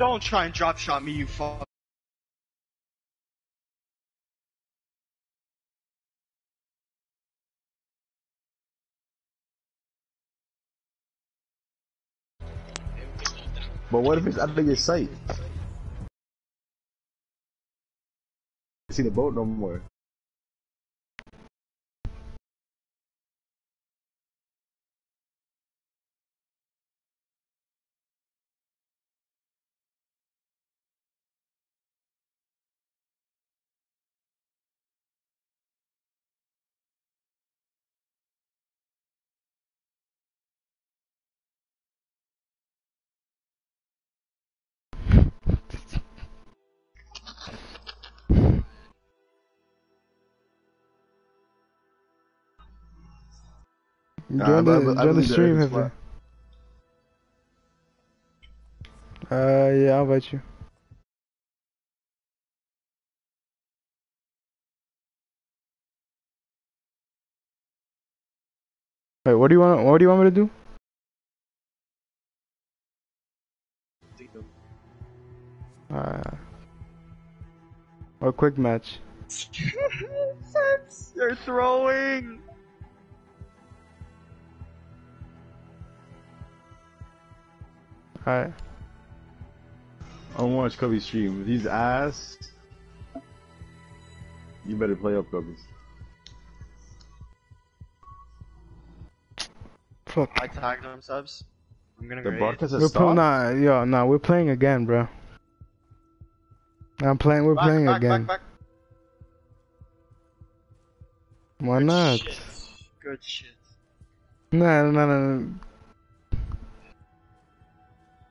Don't try and drop shot me, you fuck. But what if it's out of your sight? See the boat no more. Join but I the, be- I join the stream, Earth is Heavy. Uh, yeah, I'll invite you. Wait, what do you want? What do you want me to do? Uh, or quick match. They're throwing. Alright. I don't watch Gubby stream. If he's ass, you better play up, Gubby. Fuck. I tagged them subs. I'm gonna The grade. broadcast has We're playing. stopped. Nah, yo, nah, we're playing again, bro. I'm playing. We're Back, playing back, again. Back, back. Why Good not? shit. Good shit. Nah, nah, nah,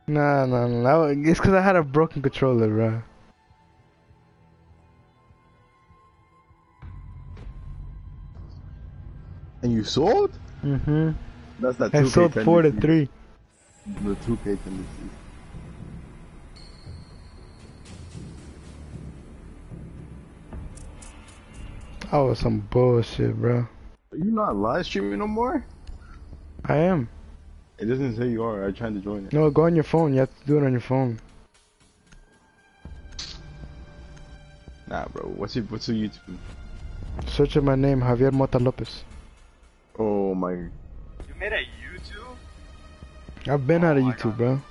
nah. Nah, nah. It's because I had a broken controller, bro. And you sold? Mm-hmm. That's that I 2K sold four to three. The 2K tendency. That was some bullshit, bro. Are you not live streaming no more? I am. It doesn't say you are. I tried to join it. No, go on your phone. You have to do it on your phone. Nah, bro. What's your What's your YouTube? Search up my name, Javier Mota Lopez. Oh my. You made a YouTube? I've been out of Oh YouTube, God. bro.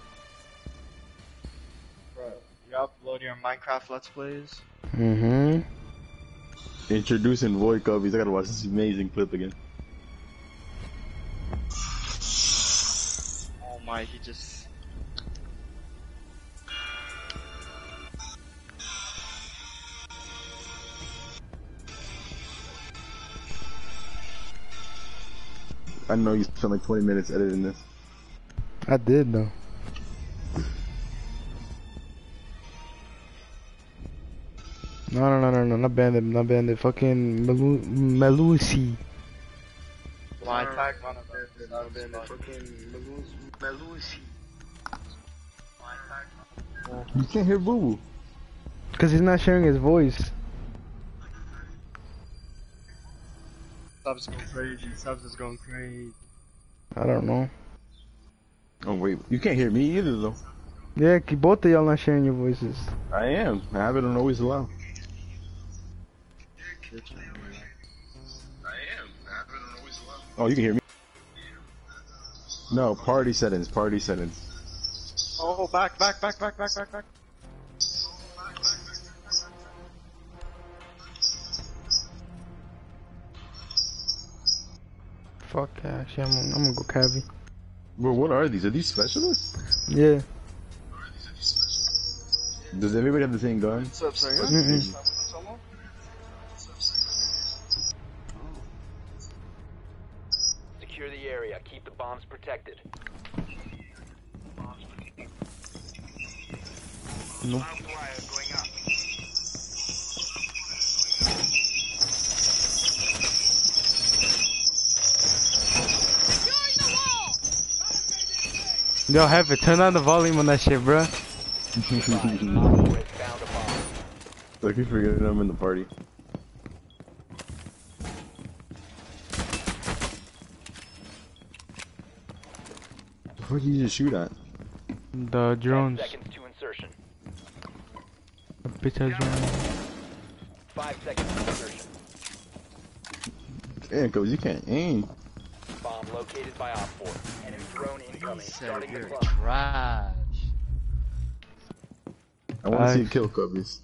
Bro. You upload your Minecraft Let's Plays? Mm-hmm. Introducing Void Gubbies. I gotta watch this amazing clip again. My, he just... I know you spent like 20 minutes editing this. I did though. No, no, no, no, no, not Bandit, not Bandit. Fucking Melu Melusi. Well, I one of them. I've fucking Melusi. You can't hear Boo Boo. Cause he's not sharing his voice. Subs going crazy. Subs is going crazy. I don't know. Oh wait, you can't hear me either though. Yeah, k- both of y'all not sharing your voices. I am. I have it on always allow. Oh, you can hear me. No, party settings. Party settings. Oh, back, back, back, back, back, back, back. Fuck, actually, I'm, I'm gonna go Cavi. Bro, what are these? Are these specialists? Yeah. Does everybody have the same gun? What's up, sir? Mm-mm. Someone? Bombs protected. Nope. Yo, have it. Turn down the volume on that shit, bro. Op four has found. Look, you forgetting I'm in the party. What did you just shoot at? The drones. seconds to insertion. bitch ass drone. Five seconds to insertion. Damn, cause you can't aim. Bomb located by Op 4. Enemy drone incoming. Said Starting the you're clock. trash. I want to see you kill Gubbies.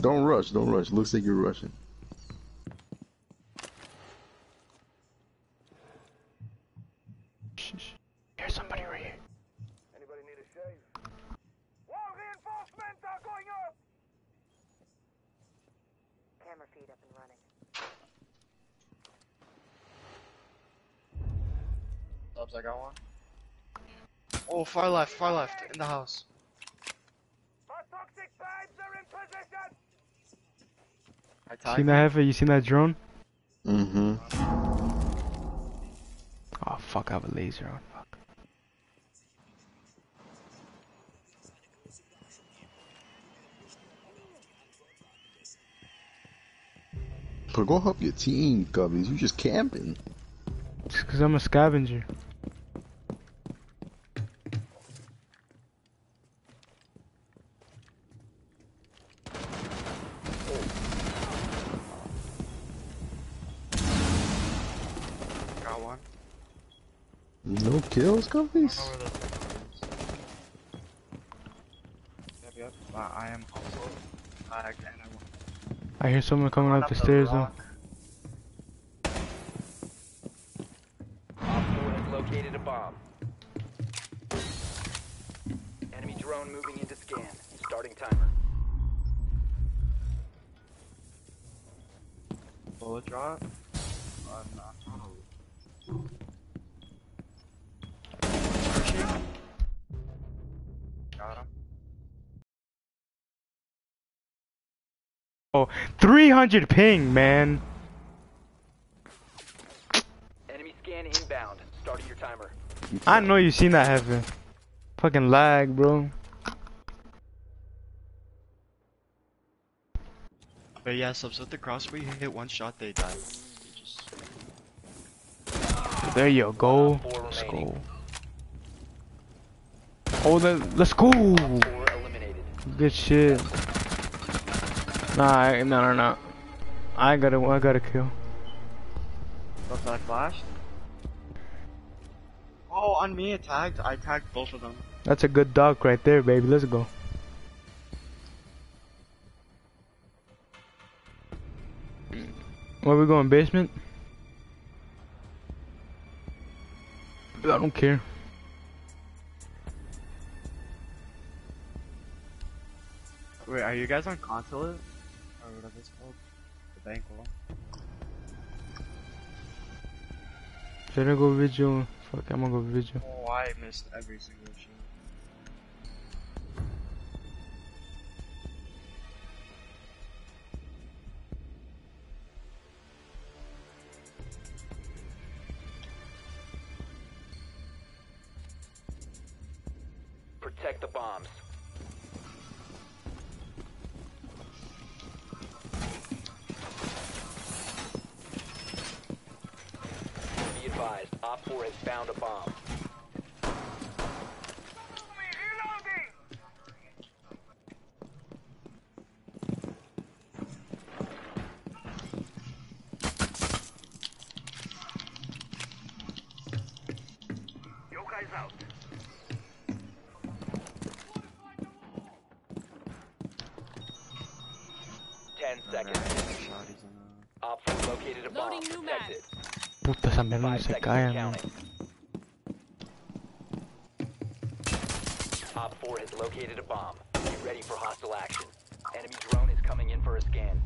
Don't rush, don't rush. Looks like you're rushing. Shh, shh. There's somebody right here. Anybody need a shave? Wall reinforcements are going up! Camera feed up and running. Subs, I got one. Oh, far left, far left, in the house. Our toxic babes are in position! I tagged Seen that heifer? You seen that drone? Mm-hmm. Oh fuck, I have a laser on. Fuck. But go help your team, Gubbies. You just camping. Just cause I'm a scavenger. Got one. No kills, Gubbies? Over Yep, yep. Uh, I am also lagged and I went I hear someone coming up the stairs though. 300 ping, man. Enemy scan inbound. Starting your timer. I know you've seen that happen. Fucking lag, bro. But yeah, subs with the crossbow, you hit one shot, they die. You just There you go. Let's go. Oh, the, let's go. Good shit. Nah, I, no, no, no. I gotta, I gotta kill. Left side flashed. Oh, on me it tagged. I tagged both of them. That's a good dog right there, baby. Let's go. Where we going, basement? I don't care. Wait, are you guys on consulate? Wall? Should I go vigil? Fuck, I'm gonna go vigil. Oh, I missed every single shot. Puta, esa mierda no Five se seconds cae, and man. counting. Op 4 has located a bomb. Be ready for hostile action. Enemy drone is coming in for a scan.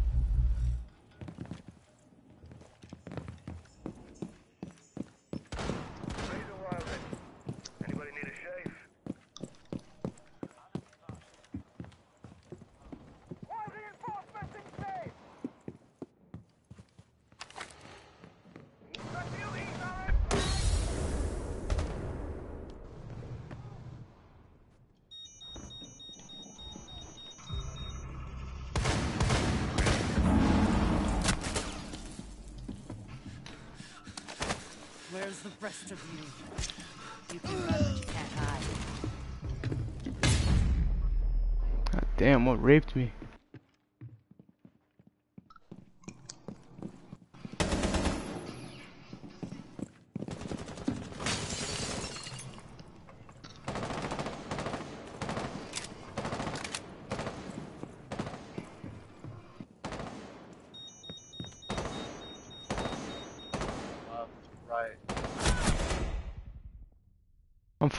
rest of you. You can run, but you can't hide. God damn, what raped me?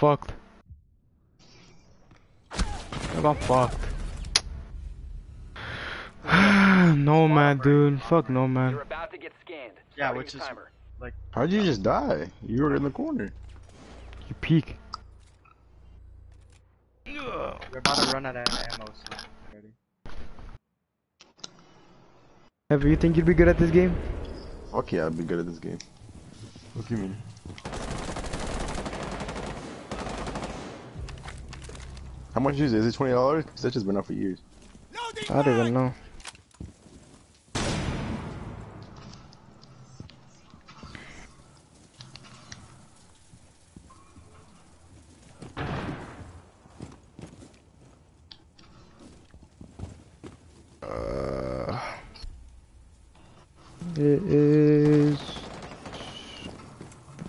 Fucked. I'm fucked. no man, dude. Fuck no man. You're about to get scanned. Yeah, which is- timer. How'd you just die? You were in the corner. You peek. We're about to run out of ammo, so ready. Ever, you think you'd be good at this game? Fuck yeah, I'd be good at this game. What do you mean? How much is it? Is it twenty dollars? Cause that's just been out for years. I don't even know. Uh, it is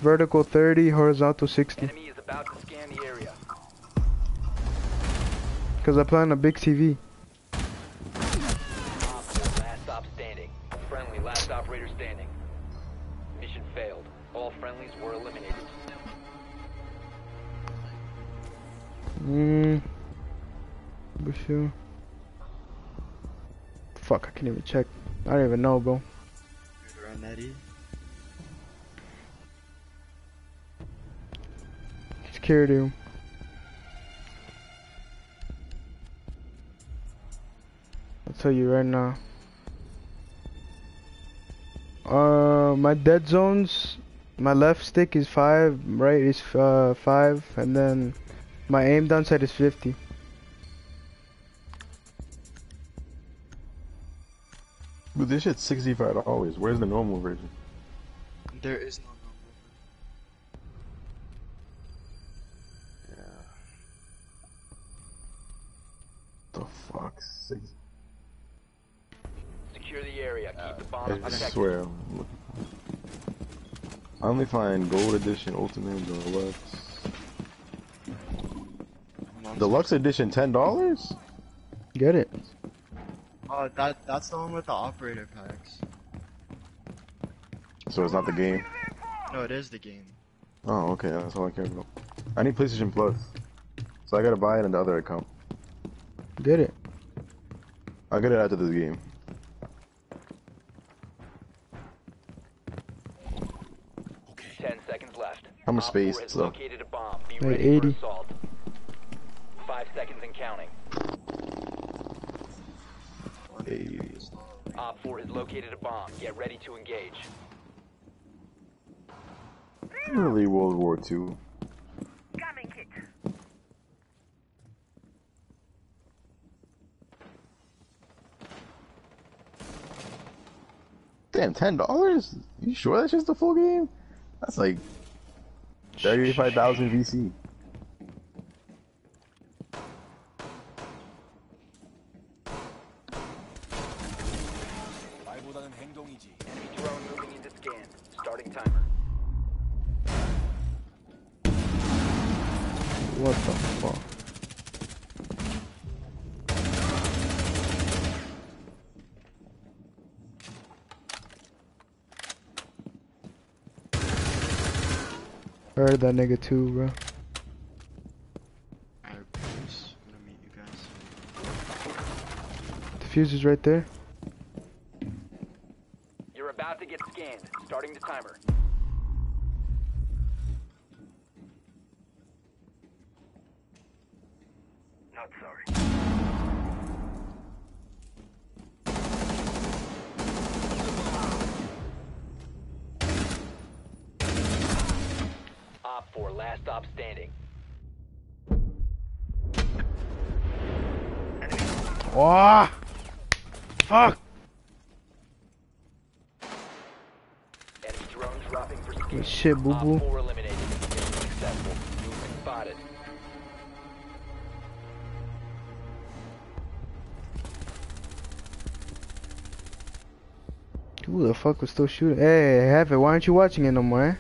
vertical 30, horizontal 60. Cause I play on a big TV. Op last stop standing. Friendly, last operator standing. Mission failed. All friendlies were eliminated. Mm. For sure. Fuck, I can't even check. I don't even know, bro. Run. Security room. Tell you right now. Uh, my dead zones, my left stick is five, right is uh five, and then my aim down side is fifty. But this shit's sixty-five always. Where's the normal version? There is no I swear. I'm looking. I only find gold edition, ultimate, deluxe. Deluxe edition, ten dollars? Get it? Oh, that that's the one with the operator packs. So it's not the game. No, it is the game. Oh, okay, that's all I care about. I need PlayStation Plus, so I gotta buy it in the other account. Get it? I'll get it after this game. Ten seconds left. How much Op four space, has though? located a bomb. Be Like ready 80. for assault. Five seconds and counting. Hey. Op 4 has located a bomb. Get ready to engage. Early World War II. Damn, ten dollars? You sure that's just the full game? That's like thirty-five thousand VC. Enemy drone moving into scan. Starting timer. What the fuck? Heard that nigga too, bro. Alright. I'm gonna meet you guys. The fuse is right there. Last stop standing. Oh! Fuck! Enemy drone dropping for skin. Good shit, boo boo. Four eliminated. Mission successful. Movement spotted. Who the fuck was still shooting? Hey, Havoc, why aren't you watching it no more? Eh?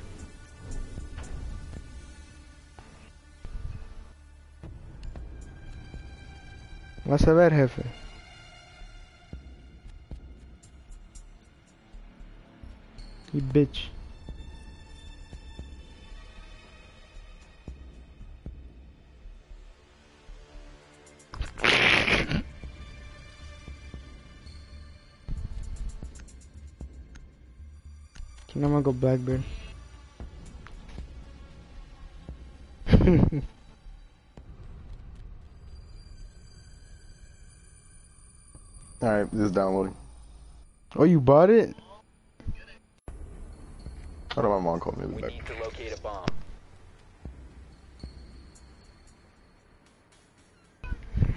Vas a ver, jefe. You bitch. I'm gonna go Blackbeard. Alright, this is downloading. oh, you bought it? How do my mom call me We back? need to locate a bomb.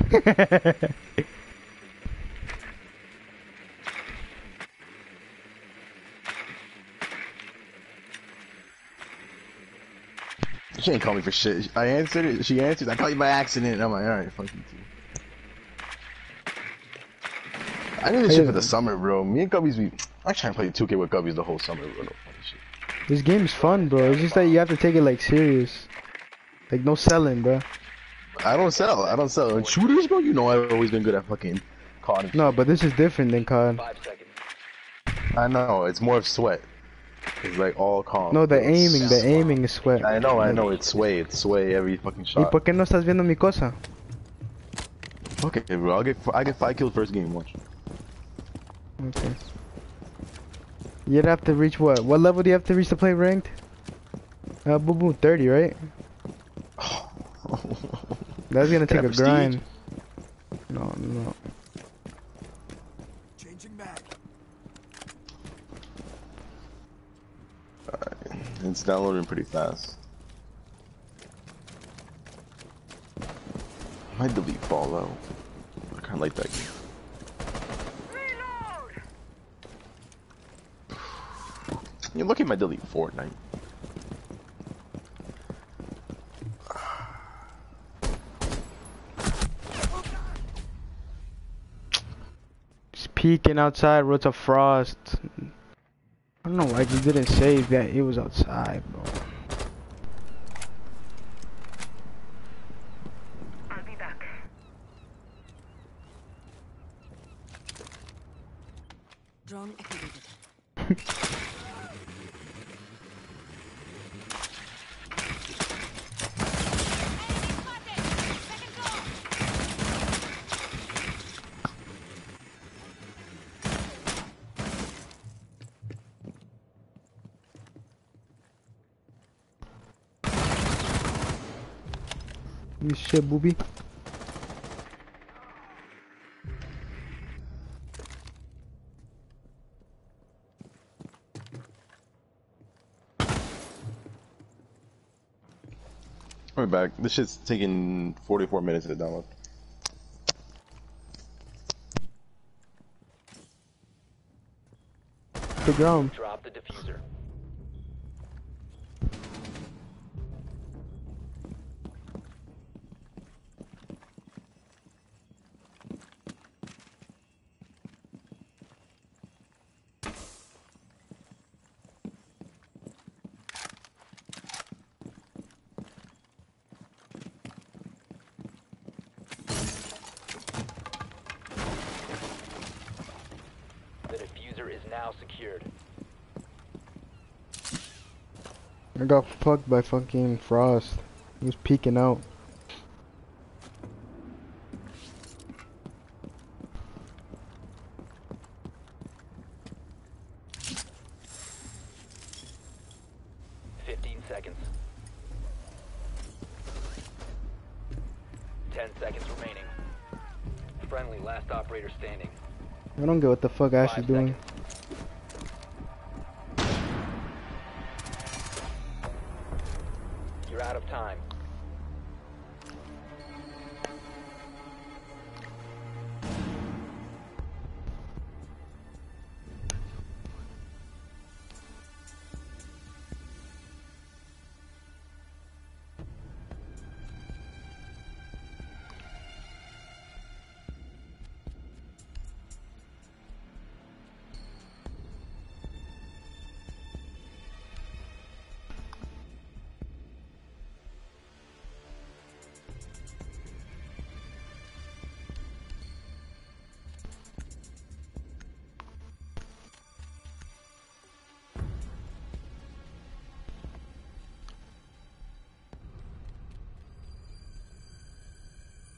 She ain't call me for shit. I answered it. She answered. I called you by accident. I'm like, alright, fuck you too. I did this shit for the summer, bro. Me and Gubbies, we. I'm trying to play 2K with Gubbies the whole summer, bro. No this game is fun, bro. It's just that you have to take it like serious. Like no selling, bro. I don't sell. I don't sell. And shooters, bro, you know I've always been good at fucking COD. No, but this is different than COD. Five seconds. I know. It's more of sweat. It's like all calm. No, the aiming, the aiming is sweat. I know, I know. It's sway. It's sway every fucking ¿Y shot. por qué no estás viendo mi cosa? Okay, bro. I'll get I get five kills first game. Watch. Okay. You'd have to reach what? What level do you have to reach to play ranked? Uh, boo boo, 30, right? That's gonna Can I take a prestige? grind. No, no. Changing Alright. It's downloading pretty fast. I might delete Fallout. I kind of like that game. You look at my delete Fortnite. Just peeking outside, what's a frost? I don't know why you didn't say that it was outside, bro. I'll be back. Drone activated. You shit, booby. We're back. This shit's taking 44 minutes to download. The ground. Drop the defuser. The defuser is now secured. I got fucked by fucking Frost. He was peeking out. Fifteen seconds. Ten seconds remaining. Friendly last operator standing. I don't get what the fuck Ash is doing.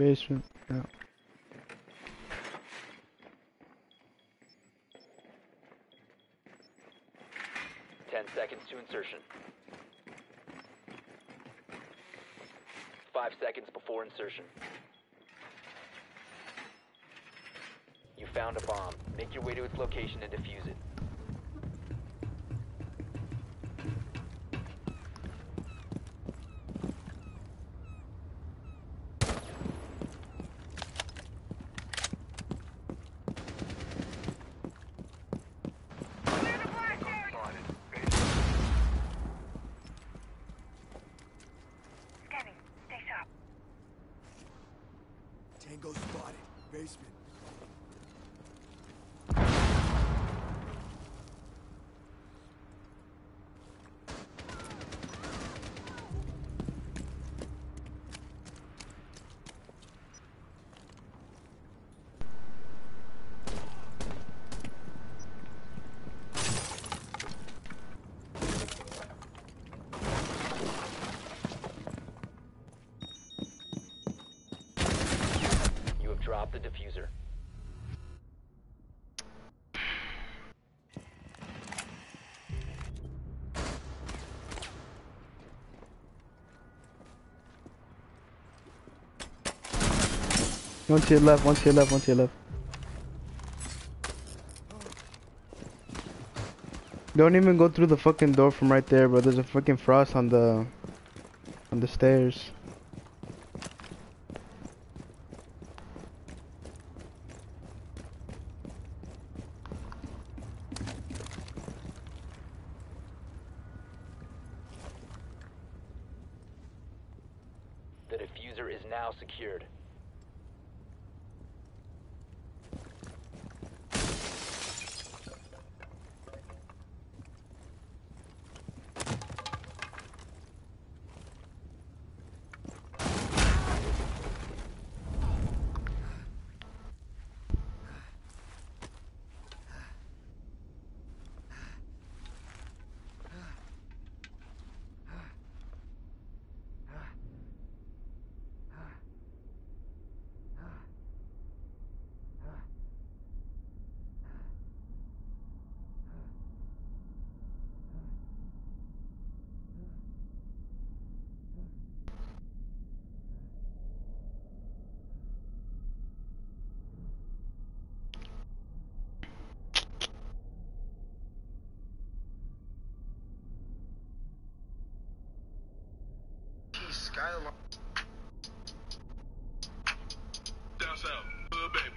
Basement. Yeah. Ten seconds to insertion. Five seconds before insertion. You found a bomb. Make your way to its location and defuse it. Scanning. Stay sharp. Tango spotted. Basement. You have dropped the defuser. One to your left, one to your left, one to your left. Don't even go through the fucking door from right there, bro. There's a fucking frost on the on the stairs. The defuser is now secured. Skyline. Down south, hood baby,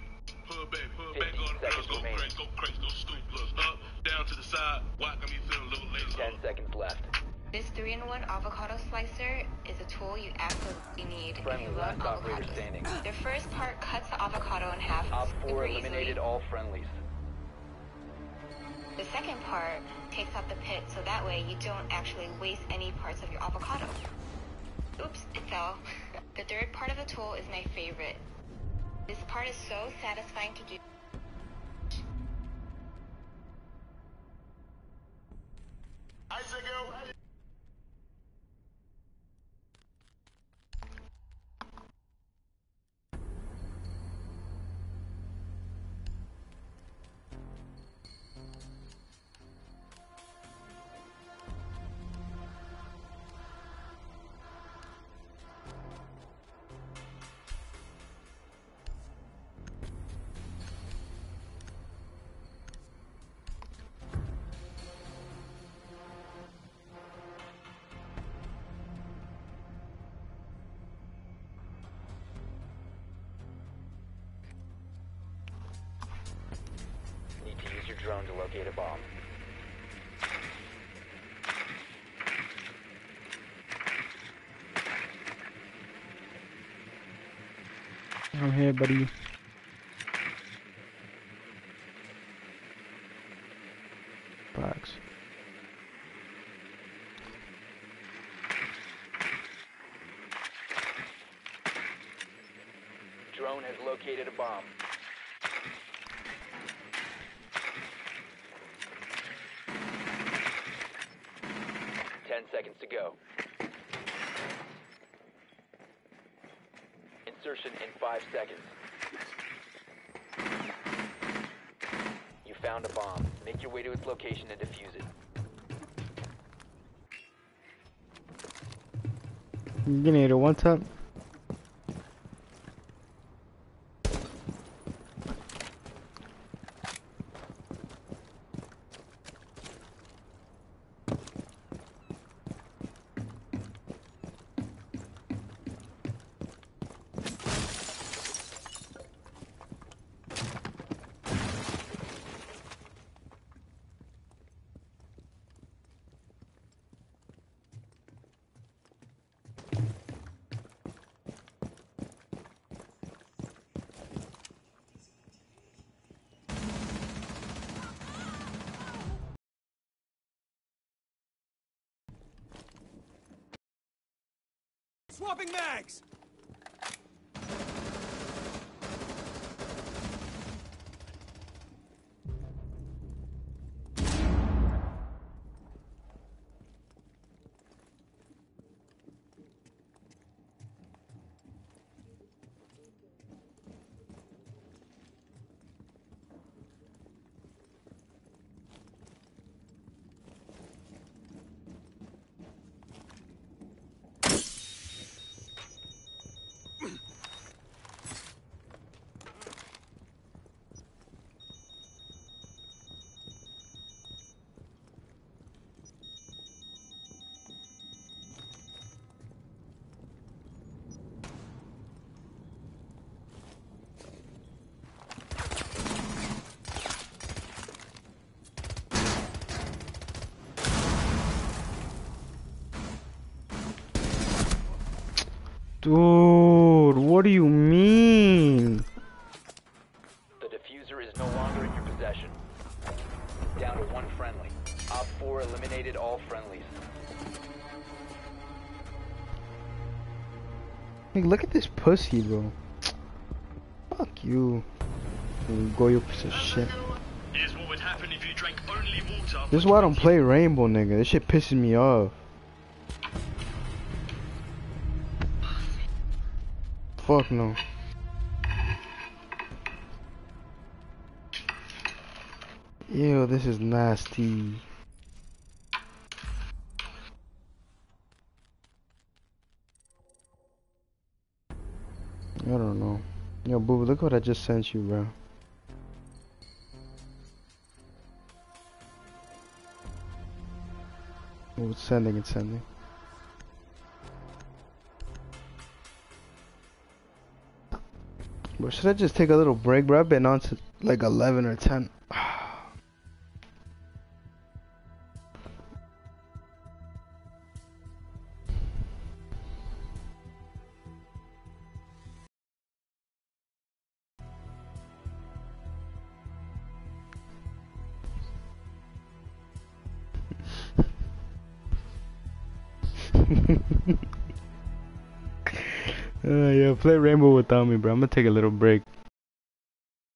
hood baby, hood baby, 15 the seconds go crazy, go crazy, go stupid, up, down to the side, why got me feeling a little lazy. Ten seconds left. This 3-in-1 avocado slicer is a tool you absolutely need if Friendly you love avocados. standing. The first part cuts the avocado in half Op 4 eliminated easily. all friendlies. The second part takes out the pit so that way you don't actually waste any parts of your avocado. Oops, it fell. The third part of the tool is my favorite. This part is so satisfying to do. Drone to locate a bomb. I'm here, buddy. Box. Drone has located a bomb. Ten seconds to go. Insertion in five seconds. You found a bomb. Make your way to its location and defuse it. You gonna hit it Swapping mags! Dude, what do you mean? The defuser is no longer in your possession. Down to one friendly. Op 4 eliminated all friendlies. Hey, look at this pussy, bro. Fuck you. You Go, your piece of shit. Here's what would happen if you drank only water. This is why I don't play Rainbow, nigga. This shit pisses me off. Fuck no. Ew, this is nasty. I don't know. Yo, boo, look what I just sent you, bro. Oh, it's sending, it's sending. Bro, should I just take a little break, bro? I've been on to like 11 or 10. Play Rainbow without me, bro. I'm gonna take a little break.